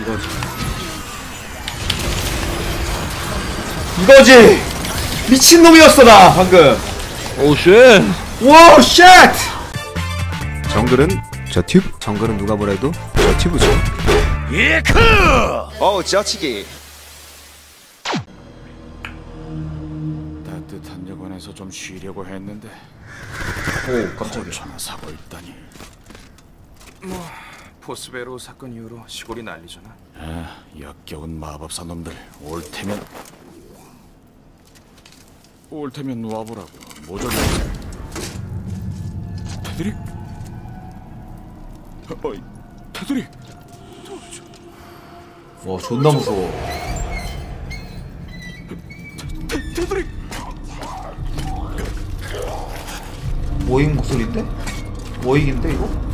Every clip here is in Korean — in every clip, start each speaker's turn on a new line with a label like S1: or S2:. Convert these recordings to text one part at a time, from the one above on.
S1: 이거지. 이거지! 미친놈이었어, 나, 방금!
S2: 오 쉣.
S1: 와, 쉣!
S3: 정글은 저 튜브 정글은 누가 뭐래도 저 튜브죠
S4: 어우 지어치기
S5: 따뜻한 여관에서 좀 쉬려고 했는데
S1: 오, 깜짝이야.
S5: 전화 사고 있다니 뭐 포스베로 사건 이후로 시골이 난리잖아. 아 역겨운 마법사 놈들. 올 테면 올 테면 와보라고. 모조리. 테드릭. 어이 테드릭.
S1: 와, 존나 무서워.
S5: 테드릭.
S1: 모잉 목소리인데? 모잉인데, 이거?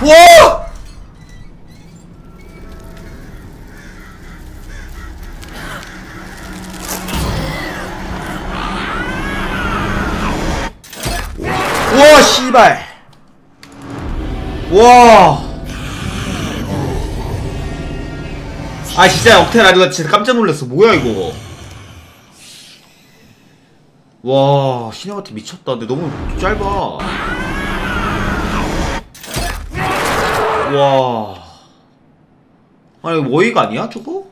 S1: 와! 와, 씨발! 와! 아 진짜 억텐 아니가 진짜 깜짝 놀랐어 뭐야 이거 와 cinematic 미쳤다 근데 너무 짧아 와 아니 이거 워이가 아니야 저거?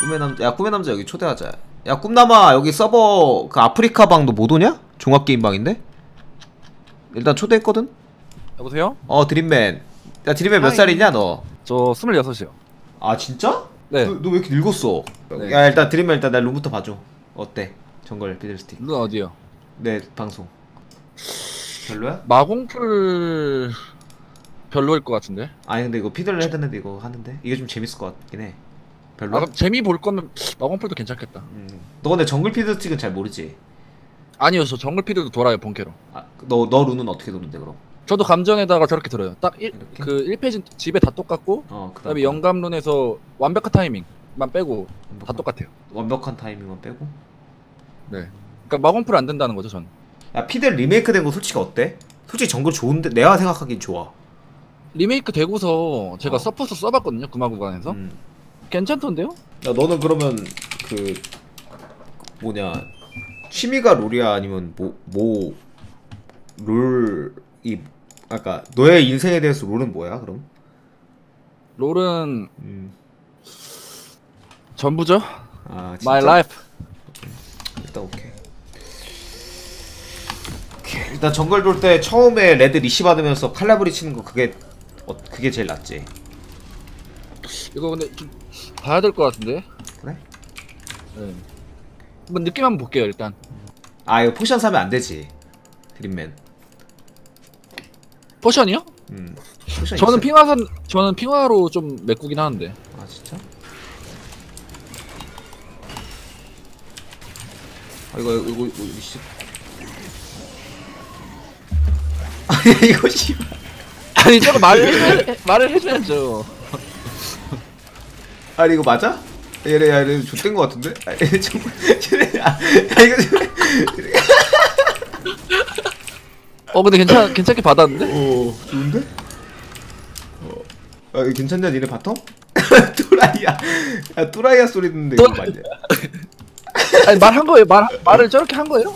S1: 꿈의 남자 야 꿈의 남자 여기 초대하자 야 꿈남아 여기 서버 그 아프리카 방도 못 오냐? 종합게임 방인데? 일단 초대했거든?
S2: 여보세요?
S1: 어 드림맨 야 드림맨 몇
S2: 하이.
S1: 살이냐 너?
S2: 저 26이요.
S1: 아 진짜?
S2: 네.
S1: 너 왜 이렇게 늙었어?
S2: 네.
S1: 야 일단 드림맨 일단 나 rune부터 봐줘. 어때? 정글 피들스틱.
S2: rune은 어디요?
S1: 네 방송. 별로야?
S2: 마공풀 별로일 것 같은데.
S1: 아니 근데 이거 피들 헤드는데 이거 하는데 이게 좀 재밌을 것 같긴 해. 별로야?
S2: 아, 그럼 재미 볼 거면 마공풀도 괜찮겠다.
S1: 음. 너 근데 정글 피들스틱은 잘 모르지?
S2: 아니요, 저 정글 피들도 돌아요 본캐로.
S1: 아, 너너 rune은 어떻게 드는데 그럼?
S2: 저도 감전에다가 저렇게 들어요. 딱 일,
S1: 이렇게?
S2: 그 1페이지 집에 다 똑같고
S1: 어
S2: 그다음에 영감 rune에서 완벽한 타이밍만 빼고 다 똑같아요.
S1: 완벽한 타이밍만 빼고.
S2: 네. 그러니까 마공풀 안 된다는 거죠, 전.
S1: 야 피들 리메이크 된 거 솔직히 어때? 솔직히 정글 좋은데 내가 생각하기엔 좋아.
S2: 리메이크 되고서 제가
S1: 어.
S2: support 써봤거든요, 그마 구간에서.
S1: 음.
S2: 괜찮던데요?
S1: 야 너는 그러면 그 뭐냐 취미가 롤이야 아니면 뭐뭐 롤이 아까 너의 인생에 대해서 롤은 뭐야 그럼?
S2: 롤은
S1: 음.
S2: 전부죠.
S1: 아 진짜?
S2: My life.
S1: 일단 오케이. 오케이. 일단 정글 돌 때 처음에 red leash 받으면서 칼날부리 치는 거 그게 어, 그게 제일 낫지.
S2: 이거 근데 좀 봐야 될 것 같은데.
S1: 그래?
S2: 네. 한번 느낌 한번 볼게요 일단.
S1: 아 이거 potion 사면 안 되지. 드림맨.
S2: potion이요?
S1: 음. potion
S2: 저는
S1: 있어?
S2: 핑와선 저는 핑와로 좀 메꾸긴 하는데.
S1: 아 진짜? 아 이거 이거 이거 이거 씨. 아니 이거 씨.
S2: 아니 저거 말을 해, 말을 해줘야죠.
S1: 아니 이거 맞아? 얘네 야 얘네 좆된 거 같은데? 아 얘네 정말 얘네 야, 야 이거 좀-
S2: 어 근데 괜찮 괜찮게 받았는데?
S1: 오 좋은데? 어. 아 이거 괜찮냐 니네 bottom? 또라이야 야 또라이야 소리 듣는데 이거
S2: 또-
S1: 맞냐?
S2: 아니 말한 거예요. 말 말을 저렇게 한 거예요?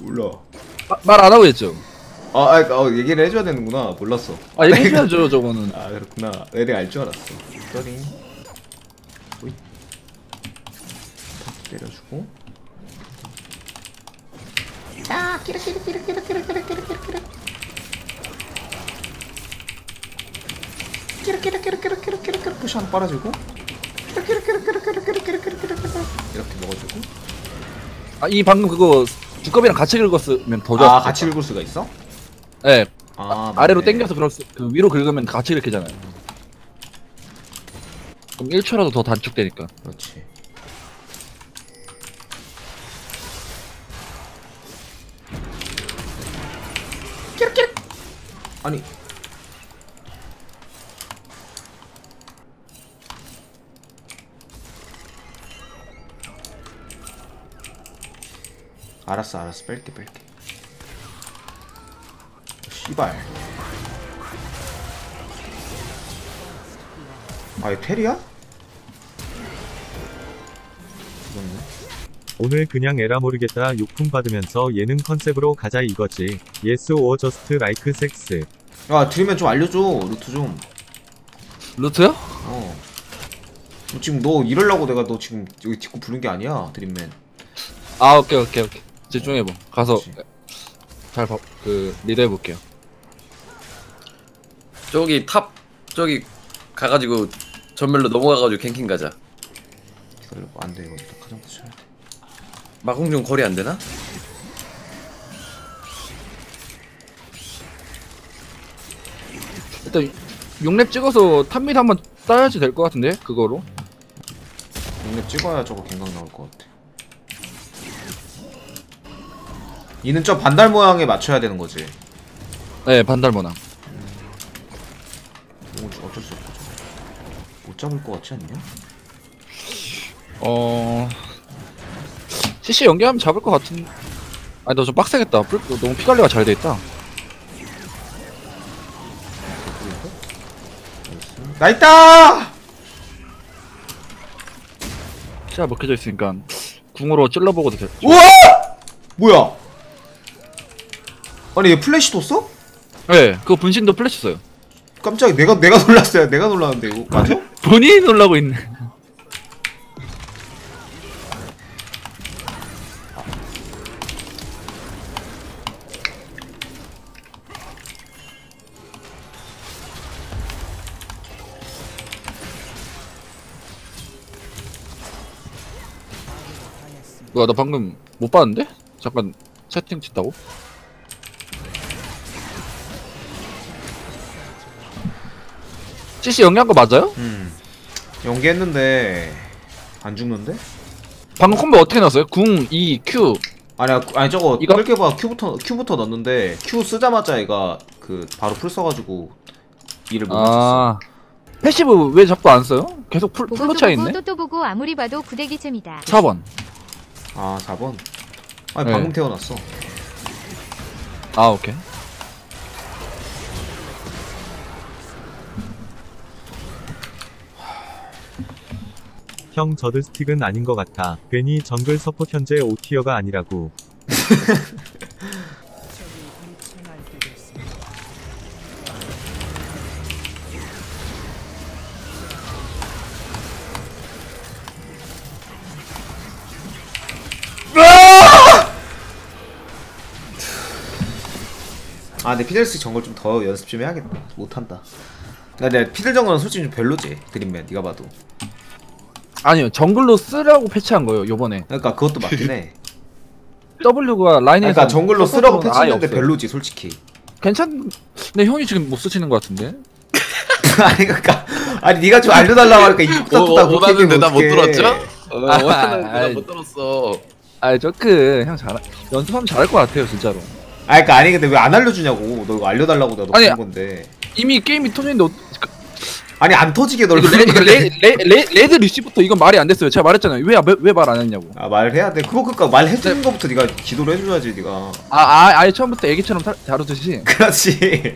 S1: 몰라
S2: 말 안 하고 했죠.
S1: 아, 아 어, 얘기를 해줘야 되는구나 몰랐어
S2: 아 얘기해줘야죠 저거는.
S1: 아 그렇구나 얘네 알줄 알았어 쏘리 오이 탁 때려주고 자 끼르 끼르 끼르 끼르 끼르 끼르 끼르 끼르 끼르 끼르 끼르 끼르 끼르 끼르 끼르 끼르 푸시 하나 빨아주고 끼르 끼르 끼르 끼르 끼르 끼르 끼르 끼르 끼르 끼르 이렇게 먹어주고
S2: 아이 방금 그거 두꺼비랑 같이 긁었으면 더 좋았을
S1: 아 같이 긁을 수가 있어?
S2: 네.
S1: 아
S2: 아래로
S1: 맞네.
S2: 당겨서 그럴 수, 그 위로 긁으면 같이 긁히잖아요. 그럼 1초라도 더 단축되니까.
S1: 그렇지 끼르끼르 아니 알았어 알았어 뺄게 뺄게 씨발 아이 테리야? 죽었네
S4: 오늘 그냥 에라 모르겠다 욕품 받으면서 예능 컨셉으로 가자 이거지. Yes or just like sex.
S1: 야 들으면 좀 알려줘 루트 좀
S2: 루트요?
S1: 어. 너 지금 너 이럴라고 내가 너 지금 여기 뒷고 부른 게 아니야 드림맨
S2: 아 오케이 오케이 오케이 집중해봐 가서
S1: 그렇지.
S2: 잘그 리드 해볼게요
S6: 저기 탑 저기 가가지고 전멸로 넘어가가지고 갱킹 가자.
S1: 기다려봐. 안돼 이거. 일단 가장부터 쳐야 돼.
S6: 마공중 거리 안 되나?
S2: 일단 6렙 찍어서 탑미드 한번 따야지 될 것 같은데 그거로?
S1: 용렙 찍어야 저거 갱각 나올 것 같아. 이는 저 반달 모양에 맞춰야 되는 거지.
S2: 네 반달모나
S1: 이건 좀 어쩔 수 없고 못 잡을 것 같지 않냐?
S2: 어 CC 연계하면 잡을 것 같은 아니 너 좀 빡세겠다 풀- 너무 피 관리가 잘 돼 있다
S1: 나 있다!
S2: 시야 먹혀져 있으니까 궁으로 찔러보고도 돼
S1: 우와! 뭐야? 아니 얘 플래시도 써?
S2: 네, 그거 분신도 플래시 써요
S1: 깜짝이야 내가 내가 놀랐어요 내가 놀랐는데 이거 맞아?
S2: 본인이 놀라고 있네 뭐야 나 방금 못 봤는데? 잠깐 채팅 친다고? CC 연기한 거 맞아요?
S1: 음 연기했는데 안 죽는데?
S2: 방금 콤보 어떻게 넣었어요? 궁, E, Q
S1: 아니야 구- 아니 저거
S2: 이거?
S1: 끌게봐 Q부터 Q부터 넣었는데 Q 쓰자마자 얘가 그 바로 풀 써가지고 일을 못 맞췄어
S2: 아 패시브 왜 자꾸 안 써요? 계속 풀, 풀로
S7: 보고 차또
S2: 있네?
S7: 보고 또또 보고 아무리 봐도 구대기쯤이다.
S2: 4번
S1: 아 4번? 아니
S2: 네.
S1: 방금 태어났어
S2: 아 오케이
S4: 형 저드 스틱은 아닌 것 같아. 괜히 정글 support 현재 5tier가 아니라고.
S1: 아 근데 피들스 정글 좀 더 연습 좀 해야겠다 못한다 근데 피들 정글은 솔직히 좀 별로지 드림맨 네가 봐도
S2: 아니요 정글로 쓰라고 패치한 거예요 요번에
S1: 그러니까 그것도 맞긴 해
S2: W가 라인에서
S1: 그러니까 정글로 쓰라고
S2: 서포트는 아예
S1: 패치했는데
S2: 없어요.
S1: 별로지 솔직히
S2: 괜찮 근데 형이 지금 못 쓰시는 것 같은데
S1: 아니 그러니까 아니 네가 좀 알려달라고 하니까 입국사부터
S6: 어, 원하는데 나못 들었죠? 어,
S2: 아,
S6: 원하는데
S2: 아이.
S6: 나못 들었어.
S2: 아 저크 형 잘, 연습하면 잘할 것 같아요 진짜로
S1: 아 그러니까 아니 근데 왜 안 알려주냐고 너 이거 알려달라고 내가
S2: 아니,
S1: 너 부른 건데
S2: 이미 게임이 터졌는데 어,
S1: 아니 안 터지게 널
S2: 이거 레,
S1: 부른
S2: 이거 레, 레, 레, red leash부터 이건 말이 안 됐어요. 제가 말했잖아요. 왜왜 말 안 했냐고.
S1: 아 말해야 돼. 그거 그니까 말해주는
S2: 네.
S1: 거부터 네가 지도를 해줘야지 네가.
S2: 아, 아 아예 처음부터 애기처럼 다, 다루듯이.
S1: 그렇지.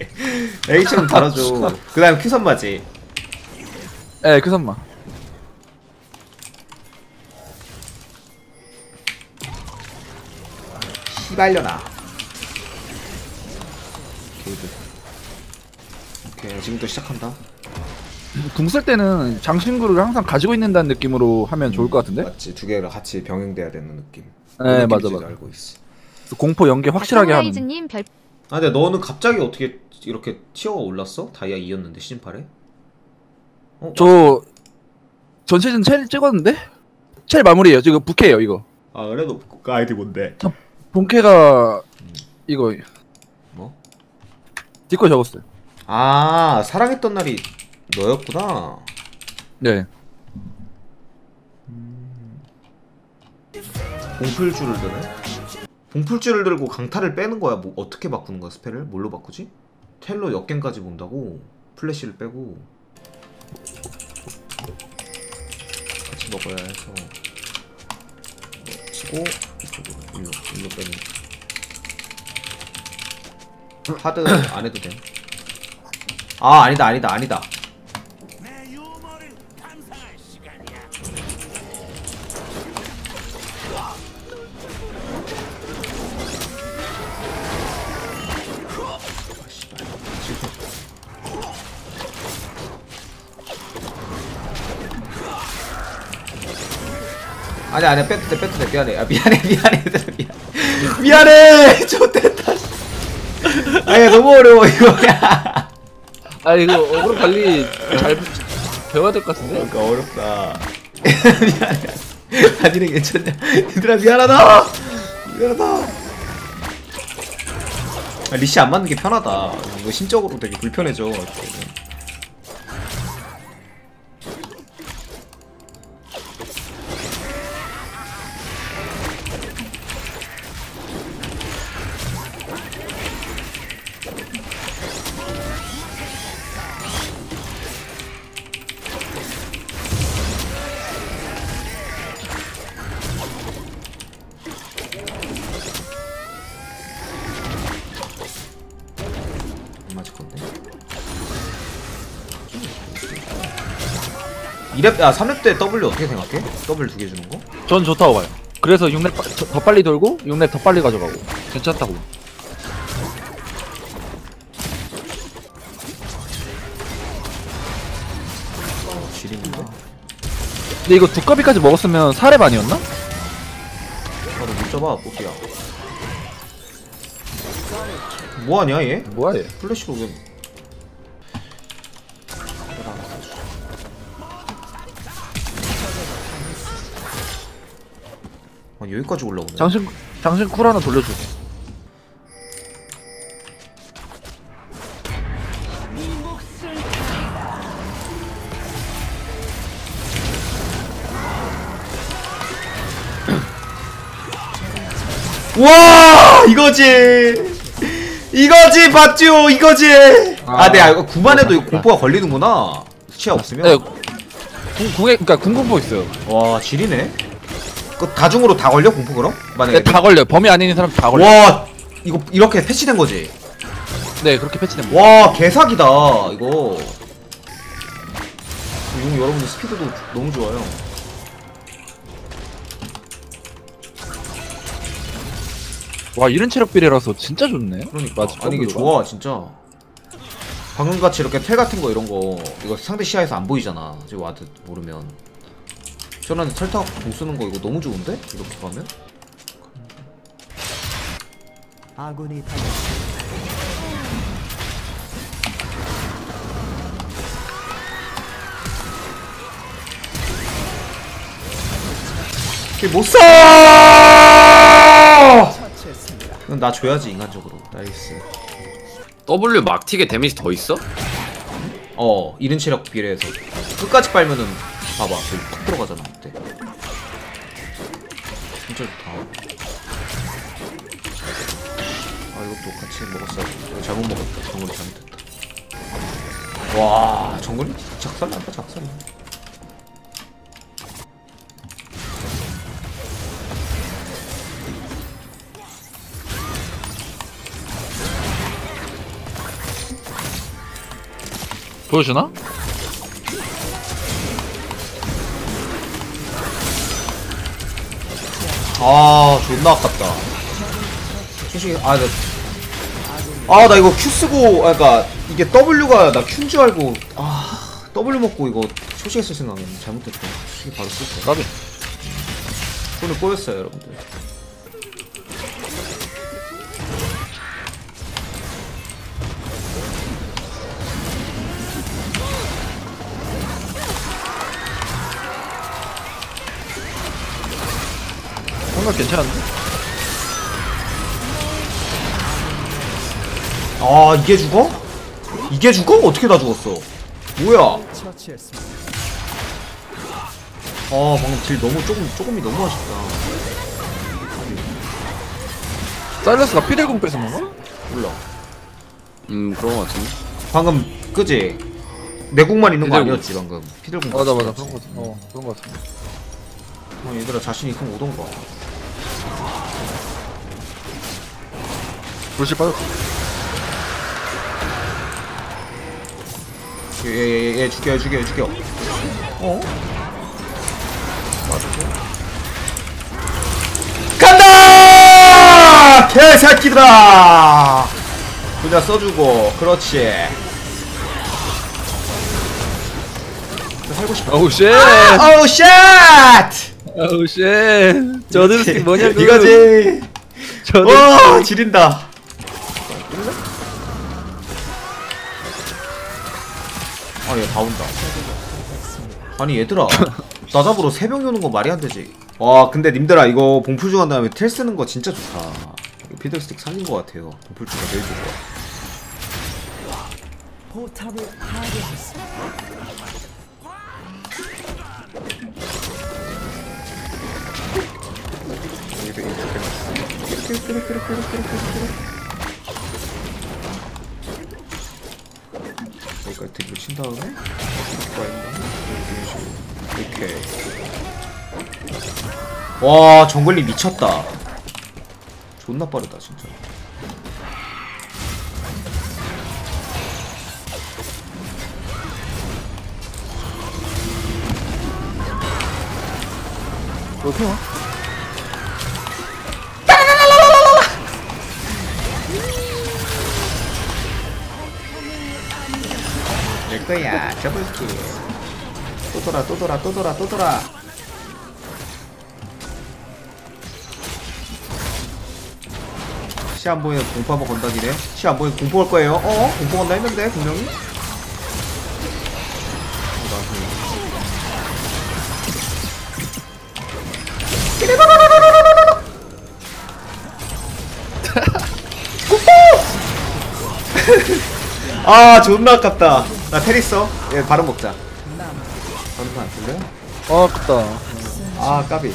S1: 애처럼 다뤄줘 그 다음 Q선마지.
S2: 예, 그 선마.
S1: 시발려나. 오케이 지금부터 시작한다
S2: 궁쓸 때는 장신구를 항상 가지고 있는다는 느낌으로 하면 좋을 것 같은데?
S1: 맞지 두 개가 같이 병행돼야 되는 느낌
S2: 네,
S1: 그
S2: 맞아, 맞아.
S1: 알고 있어
S2: 공포 연계 확실하게 하는.
S7: 님 별.
S1: 아 근데 너는 갑자기 어떻게 이렇게 티어가 올랐어? 다이아 2였는데 시즌 8에? 어?
S2: 저 전체전 첼 찍었는데? 첼 마무리예요. 지금 부캐예요, 이거.
S1: 아 그래 너그 아이디 뭔데?
S2: 본캐가 이거
S1: 뭐?
S2: 뒷거 적었어요.
S1: 아 사랑했던 날이 너였구나
S2: 네.
S1: 봉풀줄을 드네? 봉풀줄을 들고 강타를 빼는 거야 뭐 어떻게 바꾸는 거야 스펠을? 뭘로 바꾸지? 텔로 역갱까지 본다고? 플래시를 빼고 같이 먹어야 해서 치고 이쪽으로 일로 일로 빼는 하드 안 해도 돼. 아 아니다 아니다 아니다. 아니 아니 빼도 돼 빼도 돼. 미안해. 아 미안해 미안해 얘들아, 미안 미안해! 좆됐다 아니 너무 어려워 이거. 야
S2: 아 이거 어그로 관리 잘 배워야 될 것 같은데?
S1: 그러니까 어렵다. 미안해. 아니네 괜찮냐? 얘들아 미안하다! 미안하다! 아, leash 안 맞는 게 편하다. 이거 심적으로 되게 불편해져 맞을 건데 2렙 아 3렙 때 W 어떻게 생각해? W 두 개 주는 거?
S2: 전 좋다고 봐요. 그래서 6렙 빠- 더 빨리 돌고 6렙 더 빨리 가져가고 괜찮다고.
S1: 지린인가?
S2: 근데 이거 두꺼비까지 먹었으면 4렙 아니었나?
S1: 나도 못 잡아 뽀삐야 뭐하냐 얘?
S2: 뭐야 얘?
S1: 플래시로 왜 아 여기까지 올라오네
S2: 장신 장신 쿨 하나 돌려줘.
S1: 와 이거지 이거지 봤죠 이거지. 아, 네 이거 구만해도 이거 공포가 걸리는구나. 수치가 없으면.
S2: 네, 궁, 궁에 그러니까 궁공포 있어요.
S1: 와 지리네. 그 다중으로 다 걸려 공포 그럼? 만약에
S2: 네, 다 걸려. 범위 아닌 사람 다 걸려.
S1: 와 이거 이렇게 패치된 거지?
S2: 네, 그렇게 패치된 거.
S1: 와 개사기다 이거. 용 여러분들 스피드도 너무 좋아요
S2: 와 잃은 체력 비례라서 진짜 좋네.
S1: 그러니까
S2: 맞아,
S1: 아니 이게. 좋아 진짜 방금 같이 이렇게 텔 같은 거 이런 거 이거 상대 시야에서 안 보이잖아 지금 ward 모르면 저는 텔 타고 궁 쓰는 거 이거 너무 좋은데 이렇게 가면 이게 못 써! 이건 나 줘야지 인간적으로. nice.
S6: W 막tick에 데미지 더 있어?
S1: 어 잃은 체력 비례해서. 끝까지 빨면은 봐봐 저기 팍 들어가잖아 그때. 진짜 좋다. 아 이것도 같이 먹었어야 돼 이거 잘못 먹었다. 정글이 잘못했다. 와 정글이? 작살난다 작살나
S2: 보여주나?
S1: 아 존나 아깝다 솔직히 아나 아, 나 이거 Q 쓰고, 아, 그니까, 이게 W가 나 Q인 줄 알고, 아, W 먹고 이거 쓸 생각했는데, 잘못했다. 초시 바로 쓸 거.
S2: 까비.
S1: 손을 꼬였어요, 여러분들.
S2: 생각 괜찮은데?
S1: 아, 이게 죽어? 이게 죽어? 어떻게 다 죽었어? 뭐야? 아, 방금 딜 너무 조금, 조금이 너무 아쉽다.
S2: 사일러스가 피델공 뺏은 건가?
S1: 몰라.
S6: 음 그런 거 같은데
S1: 방금, 그지? 내국만 있는 거
S6: 피들공.
S1: 아니었지, 방금. 피들공.
S2: 맞아 맞아 그런 거 같아. 어 그런 거 같아.
S1: 어, 얘들아 자신 있으면 오던가.
S2: 불씨 빠졌어
S1: 얘얘얘 얘, 죽여 죽여 죽여 어? 맞았어 간다! 개새끼들아! 그냥 써주고 그렇지 살고 싶어
S2: 오우 쉣!
S1: 오우 쉣!
S2: 오우 쉣! 저드스키 뭐냐고
S1: 이거지! 저와 지린다 다 온다. 아니 얘들아. 나 잡으러 세 명 오는 거 말이 안 되지? 와 근데 님들아 이거 봉풀주 간 다음에 텔 쓰는 거 진짜 좋다. 이거 피들스틱 살린 거 같아요. 봉풀주가 제일 좋아. 여기까지 드립을 친다 음에 이렇게 와 정글리 미쳤다. 존나 빠르다 진짜.
S2: 그렇구나
S1: 거야. 더블킬 또 돌아 또 돌아 또 돌아 또 돌아. 시 안 보이는 공포 한번 건다기네. 시 안 보이는 공포 할 거예요. 어? 공포 건다 했는데 분명히 아 존나 아깝다 나 테리써. 얘 바로 먹자. 바로 안 쓸래?
S2: 아 아깝다.
S1: 아 까비.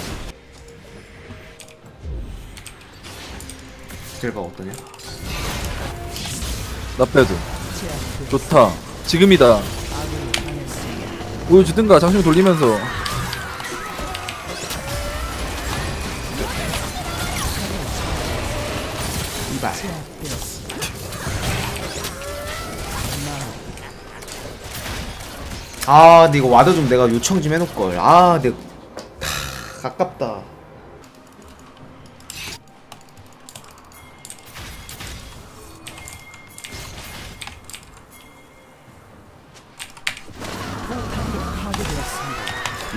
S1: 스틸바 어떠냐?
S2: 나 빼도. 좋다. 지금이다. 보여주든가 장충 돌리면서.
S1: 이발 아 근데 이거 와드 좀 내가 요청 좀 해놓을걸. 아 근데 하, 아깝다.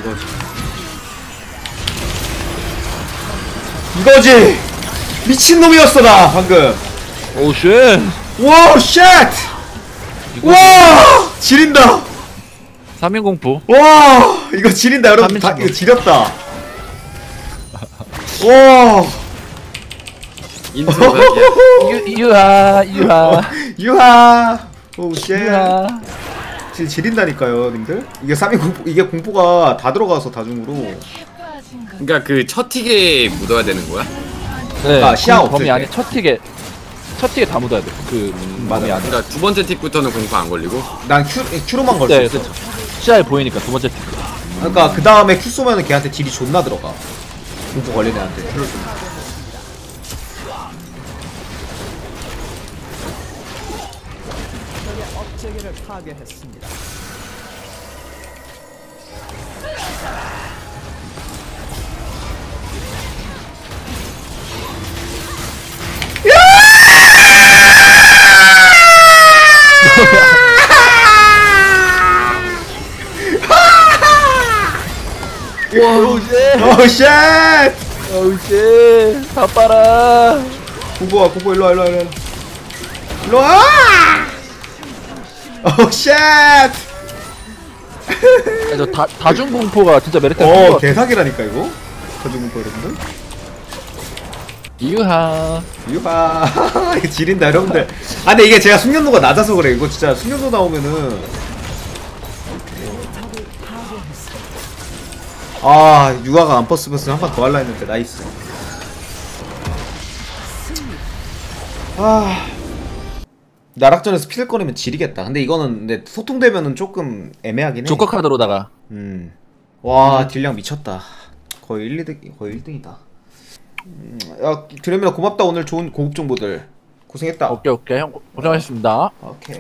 S1: 이거지. 이거지! 미친놈이었어 나 방금.
S2: Oh shit.
S1: 와우 쉣! 와! 지린다!
S2: 3인 공포.
S1: 와! 이거 지린다 여러분. 다 이거 지렸다. 와!
S6: 인트로야.
S2: 유, 유하 유하.
S1: 유하! 오우 쉣.
S2: 유하.
S1: 지, 지린다니까요 님들. 이게 3인 공포 이게 공포가 다 들어가서 다중으로.
S6: 그러니까 그 첫 tick에 묻어야 되는 거야?
S2: 네
S1: 아, 시야
S2: 그
S1: 없을
S2: 범위
S1: 때.
S2: 안에 첫 tick에 첫 tick에 다 묻어야 돼그 범위 안에.
S6: 그러니까 두 번째 tick부터는 공포 안 걸리고?
S1: 난 Q, Q로만 걸 수
S2: 네
S1: 있어.
S2: 그쵸 시야에 보이니까 두 번째 tick
S1: 그러니까 그 다음에 Q 쏘면은 걔한테 딜이 존나 들어가. 공포 걸린 애한테. Q를 쏘면 oh shit Oh
S2: shit! Oh shit 다 빨아.
S1: 공포야 공포 일로와 일로와 일로와. 일로와! Oh shit!
S2: 저 다, 다중 공포가 진짜 메리트
S1: 어 개사기라니까 이거? 가지고 공포 여러분들?
S2: 유하.
S1: 유하. 지린다 여러분들. 아 근데 이게 제가 숙련도가 낮아서 그래. 이거 진짜 숙련도 나오면은 아 유아가 안 버스버스 한번 더 할라 했는데 나이스. 아. 나락전에서 피를 꺼내면 지리겠다. 근데 이거는 근데 소통되면은 조금 애매하긴 해.
S2: 조커 카드로다가.
S1: 음. 와 딜량 미쳤다. 거의 1, 2등 거의 1등이다. 음, 야 드레미나 고맙다 오늘 좋은 고급 정보들. 고생했다.
S2: 오케이 오케이. 형 고생하셨습니다.
S1: 오케이